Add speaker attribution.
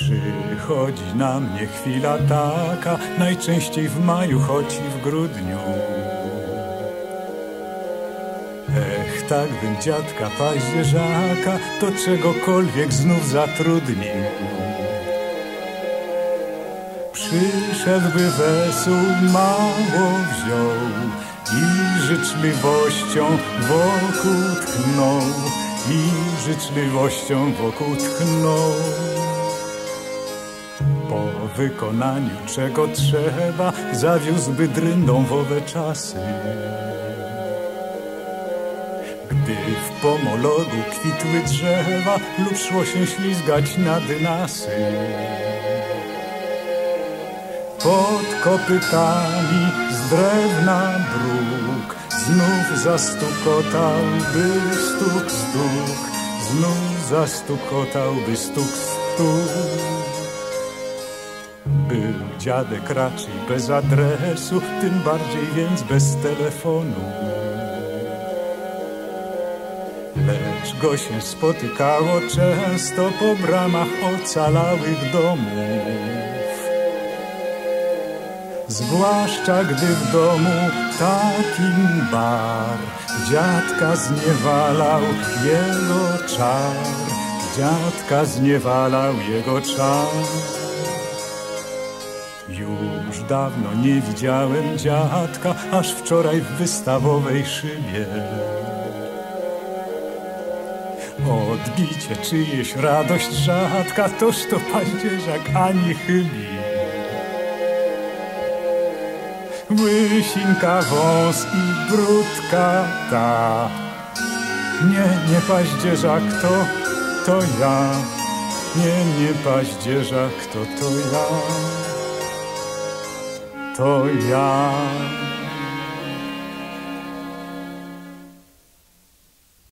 Speaker 1: Przychodzi na mnie chwila taka, najczęściej w maju, choć i w grudniu. Ech, tak bym dziadka paździerzaka do czegokolwiek znów zatrudnił. Przyszedłby wesół, mało wziął i życzliwością wokół tchnął, i życzliwością wokół tchnął. Po wykonaniu czego trzeba, zawiózłby dryndą w owe czasy. Gdy w pomologu kwitły drzewa lub szło się ślizgać na dynasy. Pod kopytami z drewna bruk znów zastukotałby stuk, stuk, znów zastukotałby stuk, stuk. Był dziadek raczej bez adresu, tym bardziej więc bez telefonu. Lecz go się spotykało często po bramach ocalałych domów. Zwłaszcza gdy w domu takim bar Dziadka zniewalał jego czar Dziadka zniewalał jego czar Już dawno nie widziałem dziadka Aż wczoraj w wystawowej szybie Odbicie czyjeś radość rzadka Toż to paździerzak ani chybi Łysinka, wąs i brudka ta. Nie, nie paździerzak, to, to ja. Nie, nie paździerzak, to, to ja. To ja.